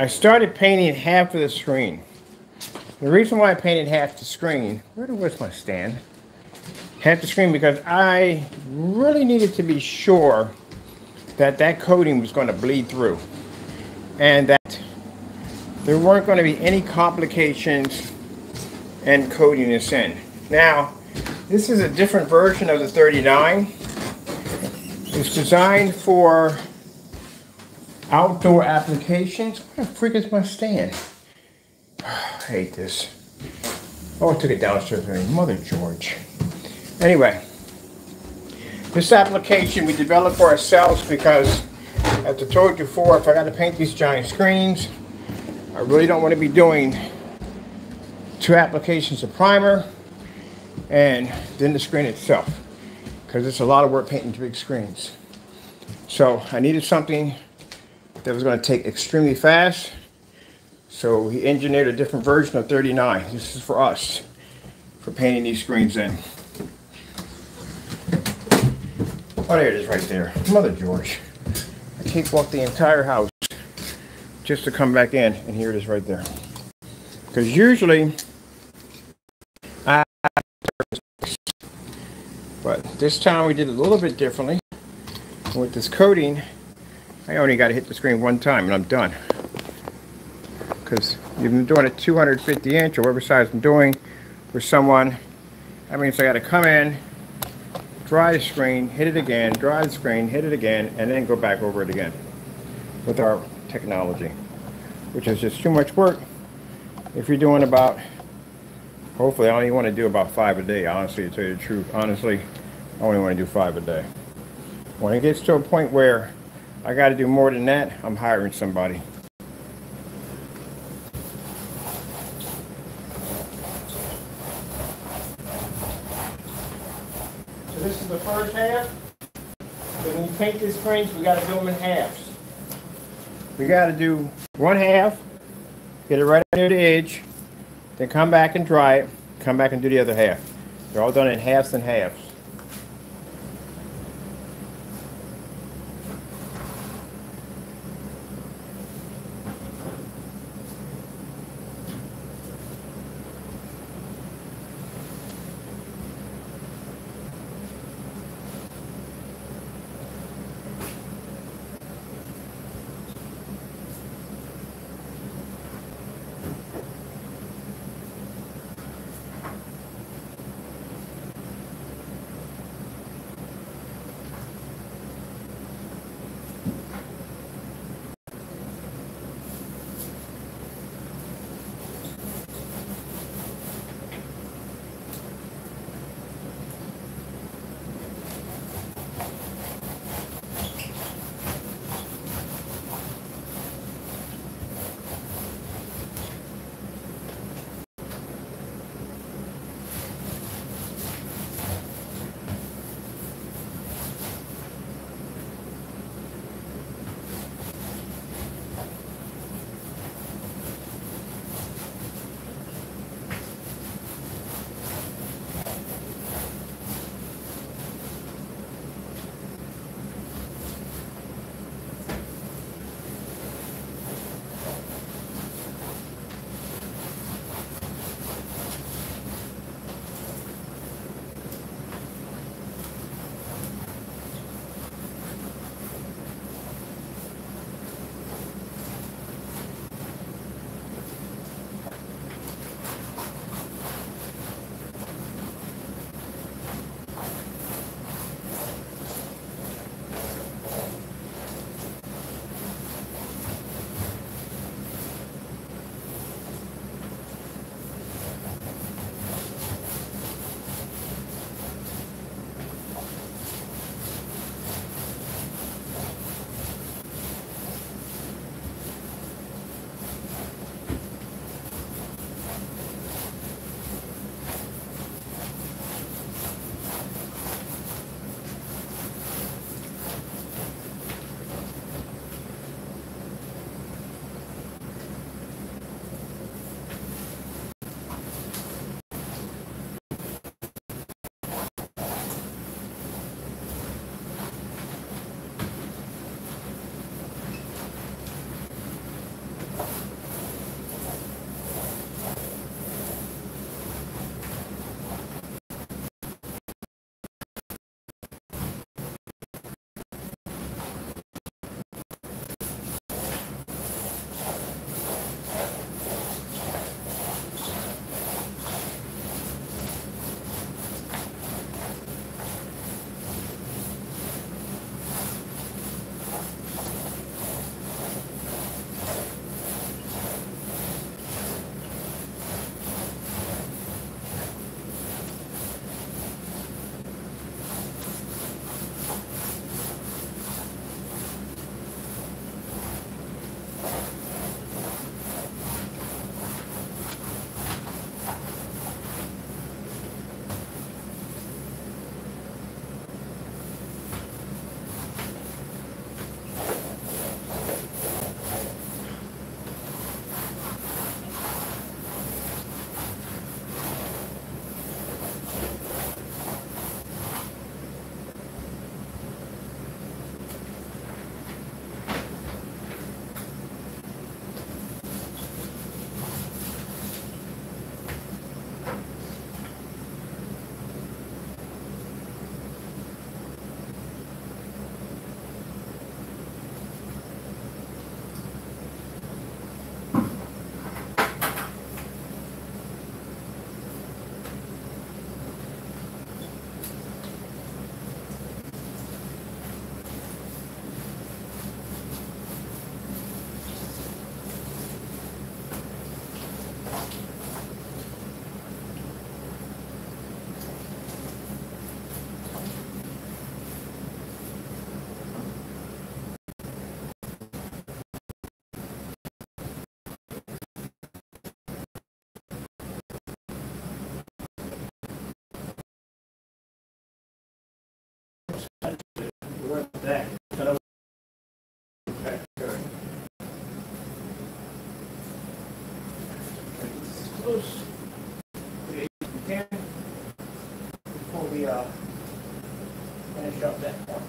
I started painting half of the screen. The reason why I painted half the screen, where was my stand? Half the screen because I really needed to be sure that that coating was going to bleed through and that there weren't going to be any complications in coating this in. Now, this is a different version of the 39. It's designed for outdoor applications. What the freak is my stand? I hate this. Oh, I took it downstairs. Mother George. Anyway, this application we developed for ourselves because, as I told you before, if I got to paint these giant screens, I really don't want to be doing two applications of primer and then the screen itself because it's a lot of work painting big screens. So I needed something that was going to take extremely fast. So he engineered a different version of 39. This is for us, for painting these screens in. Oh, there it is right there. Mother George. I can't walk the entire house just to come back in, and here it is right there. Because usually, I but this time we did it a little bit differently. With this coating, I only got to hit the screen one time and I'm done. Because you've been doing a 250 inch or whatever size I'm doing for someone, that means I got to come in, dry the screen, hit it again, dry the screen, hit it again, and then go back over it again with our technology, which is just too much work. If you're doing about, hopefully I only want to do about five a day, honestly, to tell you the truth. Honestly, I only want to do five a day. When it gets to a point where I got to do more than that, I'm hiring somebody. So this is the first half. So when you paint these screens, we got to do them in halves. We got to do one half, get it right near the edge, then come back and dry it, come back and do the other half. They're all done in halves and halves. That. Okay, good. Close. Okay, you can. Before we, uh, finish up that part.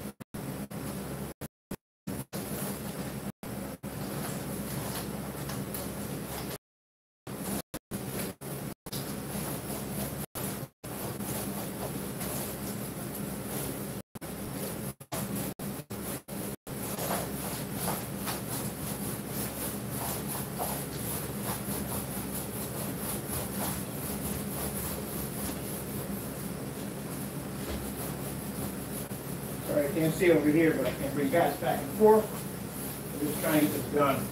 Sorry, I can't see over here, but I can bring guys back and forth. I'm just trying to get done.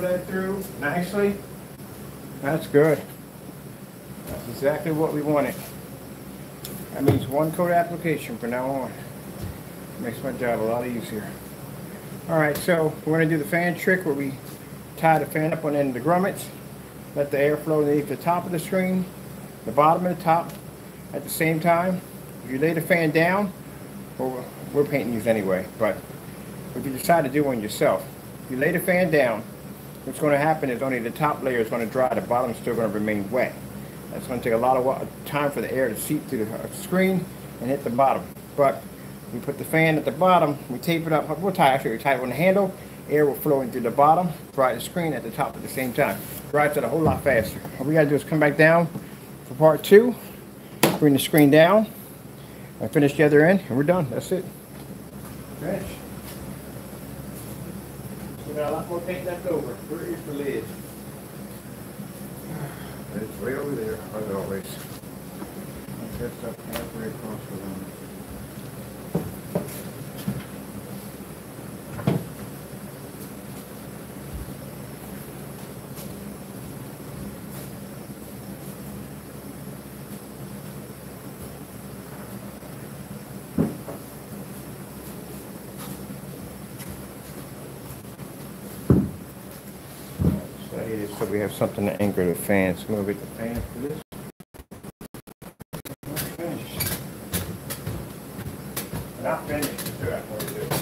Bled through nicely. That's good. That's exactly what we wanted. That means one coat application from now on. Makes my job a lot easier. Alright, so we're going to do the fan trick where we tie the fan up on the end of the grommets, let the air flow underneath the top of the screen, the bottom and the top at the same time. If you lay the fan down, well, we're painting these anyway, but if you decide to do one yourself, you lay the fan down, what's going to happen is only the top layer is going to dry, the bottom is still going to remain wet. That's going to take a lot of time for the air to seep through the uh, screen and hit the bottom. But we put the fan at the bottom, we tape it up, we'll tie, actually we tie it on the handle, air will flow into the bottom, dry the screen at the top at the same time. Dries it a whole lot faster. All we gotta do is come back down for part two, bring the screen down, and finish the other end, and we're done, that's it. Finish. We got a lot more paint left over. Where is the lid? It's way over there, as always. Just up halfway across the room. So here, so we have something to anchor the fans. Move it the fan for this. Not finished. Not finished.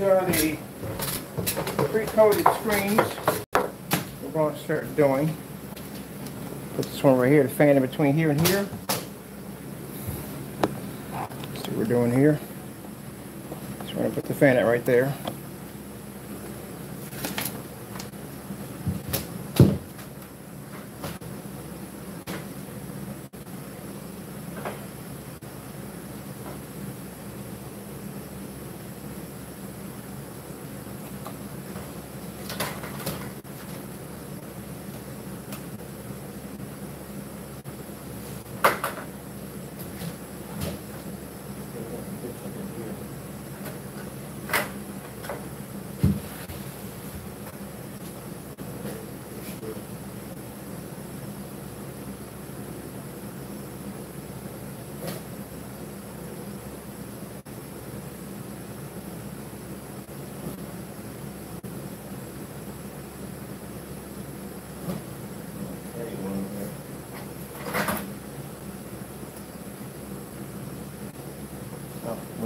These are the pre-coated screens we're going to start doing. Put this one right here, the fan in between here and here. See what we're doing here. We're going to put the fan out right there.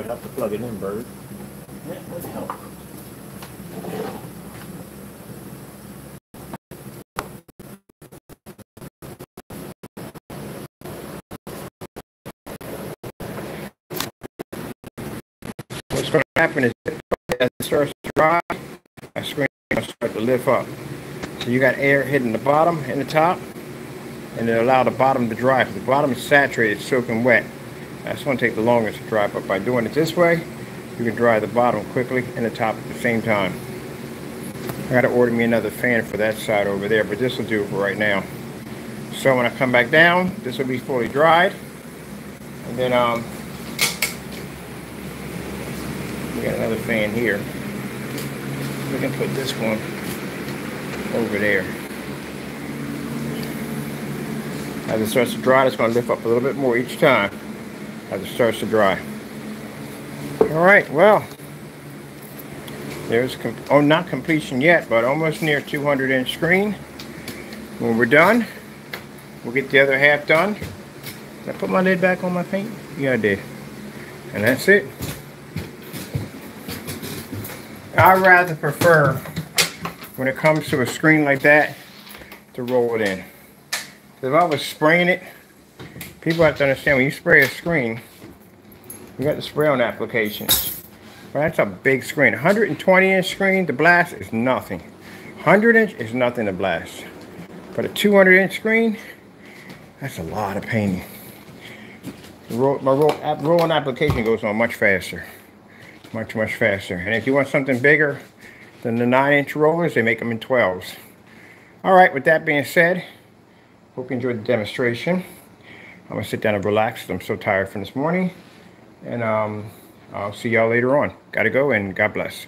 We'd have to plug it in, Bird. Yeah, would help. What's going to happen is as it starts to dry, my screen to start to lift up. So you got air hitting the bottom and the top, and it allow the bottom to dry. The bottom is saturated, soaking wet, that's going to take the longest to dry. But by doing it this way, you can dry the bottom quickly and the top at the same time. I got to order me another fan for that side over there, but this will do for right now. So when I come back down, this will be fully dried. And then um, we got another fan here. We can put this one over there. As it starts to dry, it's going to lift up a little bit more each time as it starts to dry. All right, well, there's, oh, not completion yet, but almost near 200 inch screen. When we're done, we'll get the other half done. Did I put my lid back on my paint? Yeah, I did. And that's it. I rather prefer, when it comes to a screen like that, to roll it in. If I was spraying it, people have to understand when you spray a screen, you got the spray on applications. Well, that's a big screen. 120 inch screen, the blast is nothing. 100 inch is nothing to blast. But a 200 inch screen, that's a lot of painting. My roll, app, application goes on much faster. Much, much faster. And if you want something bigger than the 9 inch rollers, they make them in 12s. Alright, with that being said, hope you enjoyed the demonstration. I'm to sit down and relax. I'm so tired from this morning. And um, I'll see y'all later on. Gotta go and God bless.